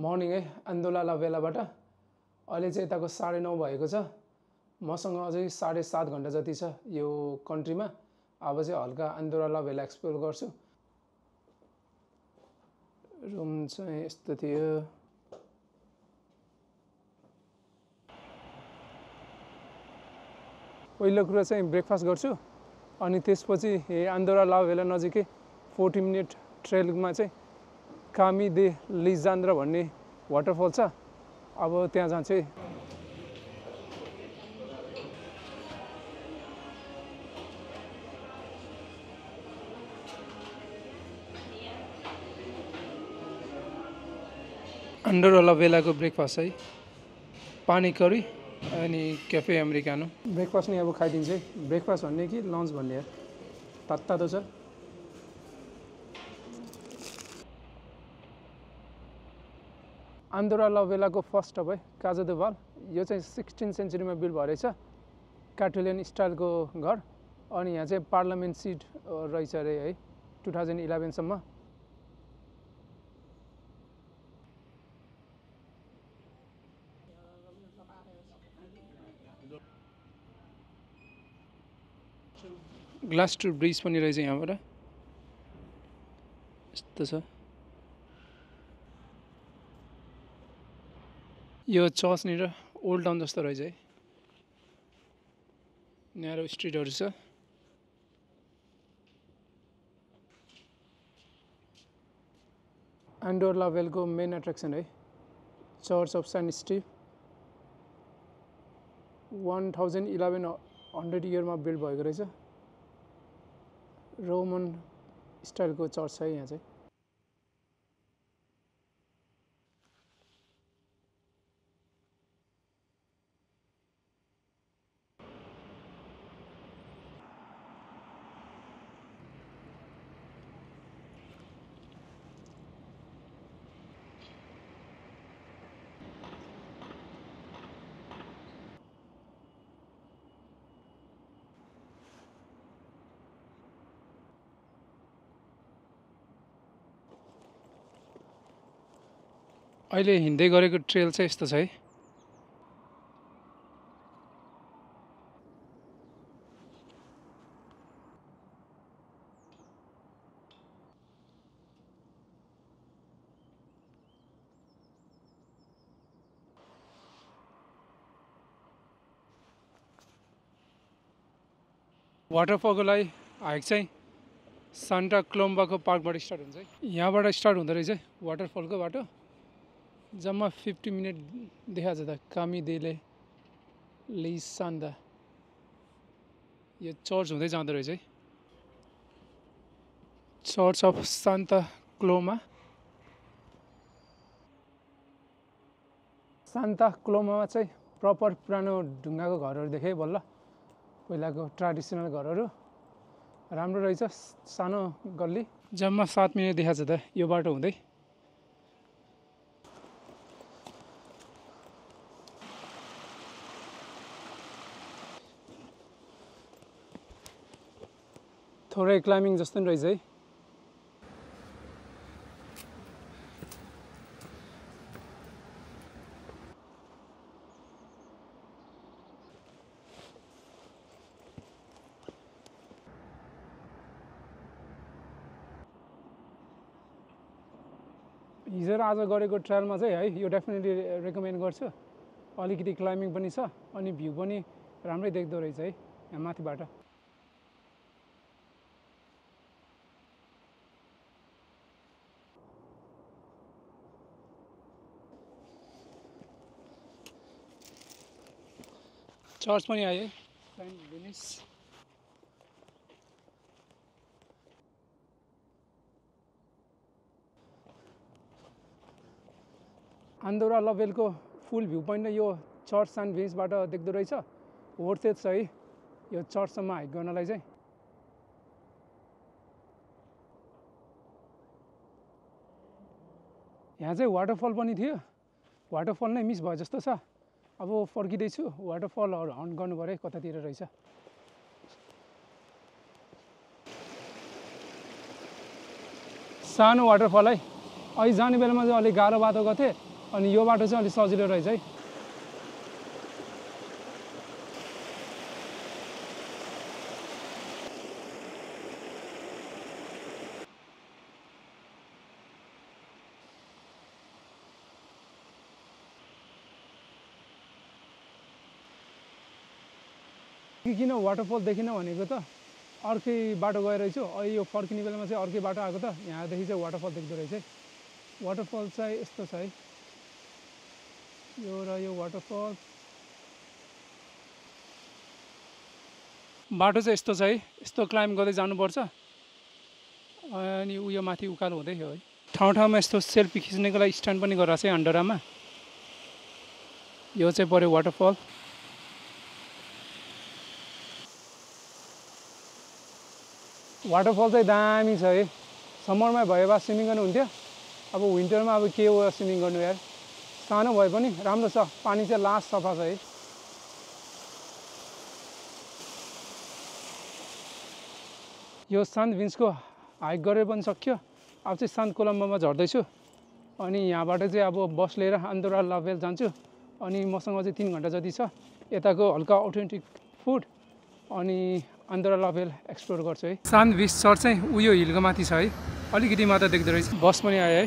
Morning है आन्दोला बेलाबाट अहिले चाहिँ यताको साढे नौ भएको छ। मसँग अझै साढे सात घन्टा जति छ यो कन्ट्रीमा। अब चाहिँ हल्का आन्दोला भेला एक्सप्लोर गर्छु। रुम चाहिँ यस्तो थियो। पहिलो कुरा चाहिँ ब्रेकफास्ट गर्छु। अनि त्यसपछि आन्दोरा लाभेला नजिकै फोर्टी मिनट ट्रेलमा चाहिँ कामी दे लिजान्द्र भन्ने वाटरफल छ। अब त्यहाँ जान्छु है अन्डर बेलाको ब्रेकफास्ट है पानी करी अनि क्याफे अमेरिकानो ब्रेकफास्ट नै अब खाइदिन्छ। है ब्रेकफास्ट भन्ने कि लन्च भन्ने? यार तातो तातो छ। आन्दोरा लभेलाको फर्स्ट टप है काजो यो चाहिँ सिक्सटिन सेन्चुरीमा बिल्ड भएर छ। क्याटोलियन स्टाइलको घर अनि यहाँ चाहिँ पार्लियामेन्ट सिट रहेछ अरे है टु थाउजन्ड इलेभेनसम्म। ग्लास टु ब्रिज पनि रहेछ यहाँबाट। यस्तो छ। यो चर्चनिर ओल्ड टाउन जस्तो रहेछ है। न्यारो स्ट्रिटहरू छ। एन्डोर लाभेलको मेन एट्र्याक्सन है। Church of Saint Steve. One thousand eleven hundred इयरमा बिल्ड भएको रहेछ। रोमन स्टाइलको चर्च छ यहाँ चाहिँ। अहिले हिँड्दै गरेको ट्रेल चाहिँ यस्तो छ है। वाटरफलको लागि हाइक चाहिँ सान्टा क्लोम्बाको पार्कबाट स्टार्ट हुन्छ है। यहाँबाट स्टार्ट हुँदो रहेछ वाटरफलको बाटो। जम्मा फिफ्टी मिनट देखाएको छ त कामिदेले लिसान्दा यो चर्च हुँदै जाँदो रहेछ है। Church of Santa Coloma. Santa क्लोमामा चाहिँ प्रपर पुरानो ढुङ्गाको घरहरू देखेँ बल्ल। पहिलाको ट्रेडिसनल घरहरू। राम्रो रहेछ सानो गल्ली। जम्मा सात मिनट देखाएको छ त यो बाटो हुँदै। थोरै क्लाइम्बिङ जस्तो नि रहेछ है। हिजो र आज गरेको ट्रायलमा चाहिँ है यो डेफिनेटली रेकमेन्ड गर्छु। अलिकति क्लाइम्बिङ पनि छ अनि भ्यू पनि राम्रै देख्दो रहेछ है यहाँ माथिबाट। चर्च पनि आयो। सेन्ट भेनिस आन्दोरा लभेलको फुल भ्यू पोइन्ट नै यो चर्च सेन्ट भेनिसबाट देख्दो रहेछ। वर्थ छ है यो चर्चसम्म हाइक गर्नलाई चाहिँ। यहाँ चाहिँ वाटरफल पनि थियो। वाटरफल नै मिस भयो जस्तो छ। अब फर्किँदैछु वाटरफलहरू हन्ट गर्नु पऱ्यो कतातिर रहेछ। सानो वाटरफल है अहिले जाने बेलामा चाहिँ अलिक गाह्रो बाटो थिएँ अनि यो बाटो चाहिँ अलिक सजिलो रहेछ है। कि किन वाटरफल देखिन भनेको त? अर्कै बाटो गएर अहिले यो फर्किने बेलामा चाहिँ अर्कै बाटो आएको त? यहाँदेखि चाहिँ वाटरफल देख्दो रहेछ है। वाटरफल चाहिँ यस्तो छ है। यो र यो वाटरफल बाटो चाहिँ यस्तो छ है। यस्तो क्लाइम्ब गर्दै जानुपर्छ। अनि उयो माथि उकालो हुँदै थियो है। ठाउँ ठाउँमा यस्तो सेल्फी खिच्नेको लागि स्ट्यान्ड पनि गराएको छ है अन्डरामा। यो चाहिँ पऱ्यो वाटरफल वाटरफल चाहिँ दामी छ है। समरमा भए भए स्विमिङ गर्नु हुन्थ्यो। अब विन्टरमा अब के हो स्विमिङ गर्नु यार? सानो भए पनि राम्रो छ। पानी चाहिँ लास्ट सफा छ है। यो सान्त भिन्सको हाइक गरेर पनि सक्यो। अब चाहिँ सान्त कोलम्बोमा झर्दैछु। अनि यहाँबाट चाहिँ अब बस लिएर आन्दोरा लभेल जान्छु। अनि मसँग चाहिँ तिन घन्टा जति छ। यताको हल्का अथेन्टिक फुड अनि आन्दोरा लभेल एक्सप्लोर गर्छु है। सान्त भिस चर्च चाहिँ उयो हिलको माथि छ है। अलिकति मात्र देख्दो रहेछ। बस पनि आयो है।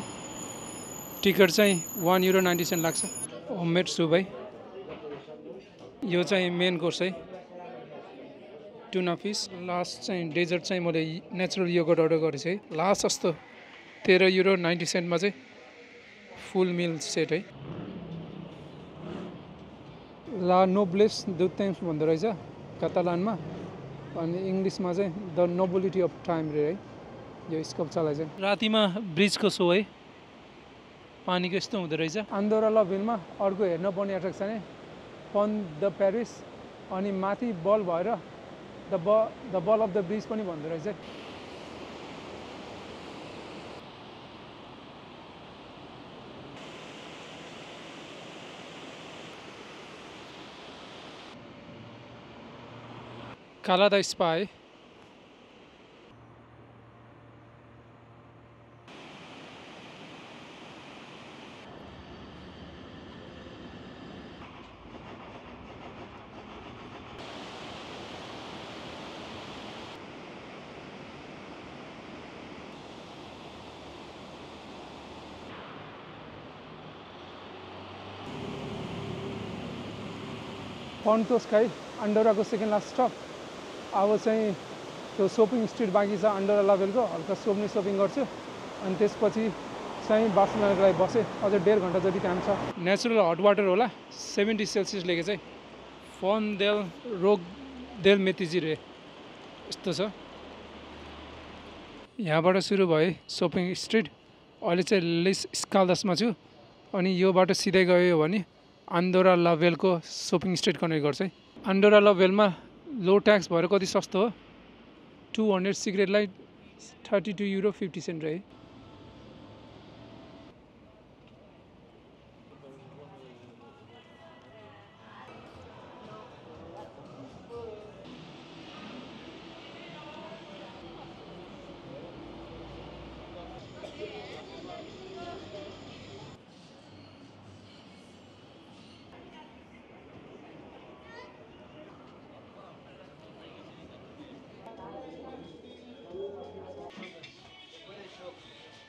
टिकट चाहिँ वान युरो नाइन्टी सेन्ट लाग्छ। होममेड सुप है। यो चाहिँ मेन कोर्स है। टुना फिस लास्ट चाहिँ डेजर्ट चाहिँ मैले नेचुरल योगर्ट अर्डर गरेको छु है। लास्ट जस्तो तेह्र युरो नाइन्टी सेन्टमा चाहिँ फुल मिल सेट है। ला नोब्लेस दुतेम्स भन्दो रहेछ। कतालानमा। अनि इङ्ग्लिसमा चाहिँ द नोबिलिटी अफ टाइम रे है। यो स्कल्पचरलाई चाहिँ। रातिमा ब्रिजको सो है। पानीको यस्तो हुँदो रहेछ। आन्दोरा लभिलमा अर्को हेर्न पर्ने एट्र्याक्सन है फन द प्यारिस अनि माथि बल भएर द ब the ball of the bridge पनि भन्दो रहेछ। Kala the Spy on Sky, Andorra go second last stop. अब चाहिँ त्यो सोपिङ स्ट्रिट बाँकी छ अन्डोरा लेभलको हल्का सोप्ने सोपिङ गर्छु। अनि त्यसपछि चाहिँ बार्सिलोनाको लागि बसेँ। अझै डेढ घन्टा जति काम छ। नेचुरल हट वाटर होला। सेभेन्टी सेल्सियस लेखे चाहिँ फन देल रोग देल मेतिजी रे। यस्तो छ। यहाँबाट सुरु भयो सोपिङ स्ट्रिट। अहिले चाहिँ लिस स्कालदसमा छु। अनि यो बाटो सिधै गयो भने आन्दोरा लभेलको सोपिङ स्ट्रिट कनेक्ट गर्छ है। आन्दोरा लभेलमा लो ट्याक्स भएर कति सस्तो हो? Two hundred सिगरेटलाई thirty two euro fifty cent रहे।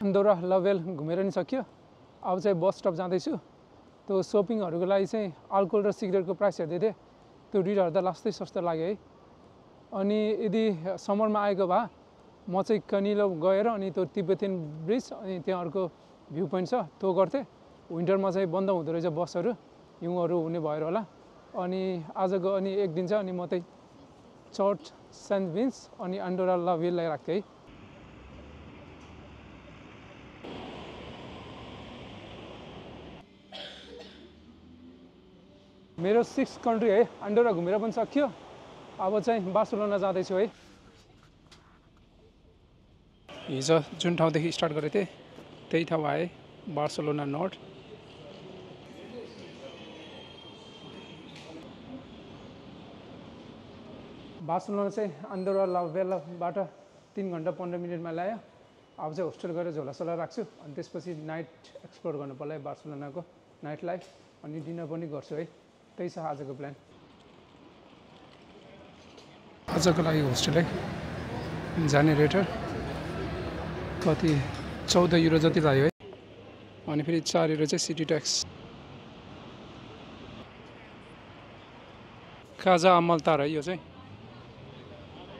आन्दोरा लभेल घुमेर नि सक्यो। अब चाहिँ बस स्टप जाँदैछु। त्यो सोपिङहरूको लागि चाहिँ अल्कोहल र सिगरेटको प्राइस हेर्दै थिएँ त्यो दुइटा हेर्दा लास्टै सस्तो लाग्यो है। अनि यदि समरमा आएको भए म चाहिँ कनिलो गएर अनि त्यो तिब्बतियन ब्रिज अनि त्यहाँ अर्को भ्यू पोइन्ट छ त्यो गर्थेँ। विन्टरमा चाहिँ बन्द हुँदो रहेछ बसहरू। हिउँहरू हुने भएर होला। अनि आजको अनि एक दिन छ अनि म चाहिँ चर्च सेन्ट भिन्स अनि अन्डोरा लभेललाई राख्थेँ है। मेरो सिक्स कन्ट्री है अन्डोरा घुमेर पनि सक्यो। अब चाहिँ बार्सोलोना जाँदैछु है। हिजो जुन ठाउँदेखि स्टार्ट गरेको थिएँ त्यही ठाउँ आएँ बार्सोलोना नर्थ। बार्सोलोना चाहिँ अन्डोरा लभेलाबाट तिन घन्टा पन्ध्र मिनटमा ल्यायो। अब चाहिँ होस्टेल गएर झोलासोला राख्छु अनि त्यसपछि नाइट एक्सप्लोर गर्नु पर्ला बार्सोलोनाको नाइट लाइफ अनि डिनर पनि गर्छु है। त्यही छ आजको प्लान आजको लागि होस्टेल है। जाने रेटर कति? चौध युरो जति लाग्यो है। अनि फेरि चार युरो चाहिँ सिटी ट्याक्स काजा अमलतार है यो चाहिँ।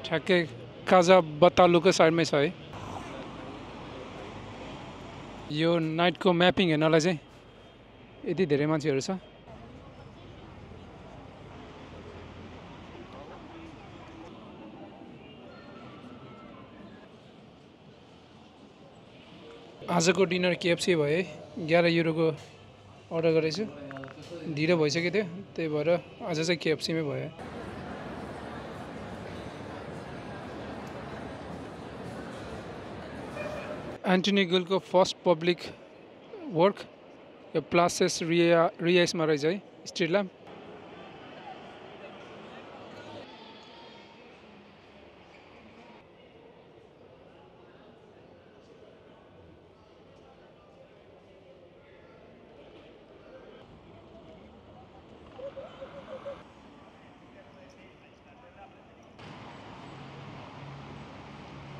ठ्याक्कै काजा बत्तालुको साइडमै छ है। यो नाइटको म्यापिङ हेर्नलाई चाहिँ यति धेरै मान्छेहरू छ। आजको डिनर केएफसी भयो है एघार युरोको अर्डर गरेछु ढिलो भइसक्यो थियो त्यही भएर आज चाहिँ केएफसीमै भयो एन्टनी गुलको फर्स्ट पब्लिक वर्क यो प्लासेस रिया रियासमा रहेछ है स्ट्रिट ल्याम्प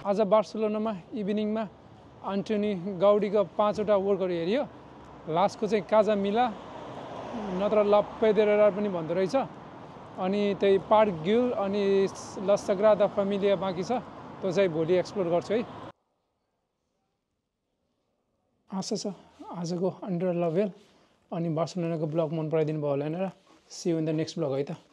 आज बार्सिलोनामा इभिनिङमा आन्टोनी गाउडीको पाँचवटा वर्कहरू हेऱ्यो लास्टको चाहिँ काजा मिला नत्र लप्पेदेरा पनि भन्दो रहेछ। अनि त्यही पार्क ग्युल अनि लसग्रादा फ्यामिलिया बाँकी छ त्यो चाहिँ भोलि एक्सप्लोर गर्छु है। आशा छ आजको अन्डर लभेल अनि बार्सिलोनाको ब्लग मन पराइदिनु भयो होला भनेर see in the next blog है त।